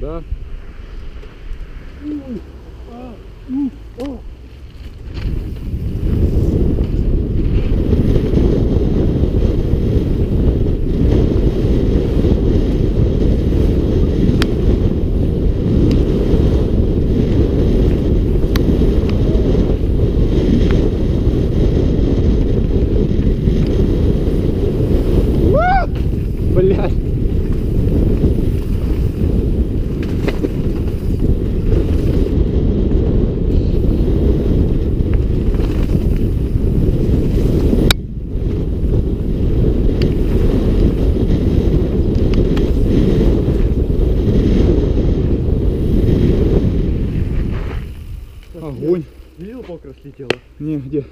Да. Огонь. Видел, как раз летело? Не, где?